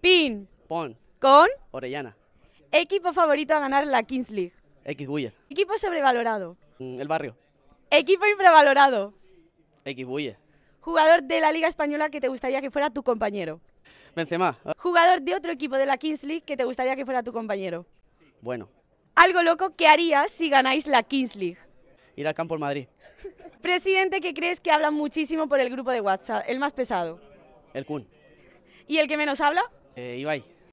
Pin. Pon. Con. Orellana. Equipo favorito a ganar la Kings League. X Buller. Equipo sobrevalorado. Mm, El barrio. Equipo infravalorado. X Buller. Jugador de la Liga Española que te gustaría que fuera tu compañero. Benzema. Jugador de otro equipo de la Kings League que te gustaría que fuera tu compañero. Bueno. Algo loco que harías si ganáis la Kings League. Ir al campo al Madrid. Presidente que crees que habla muchísimo por el grupo de WhatsApp, el más pesado. El Kun. ¿Y el que menos habla? Eh, Ibai.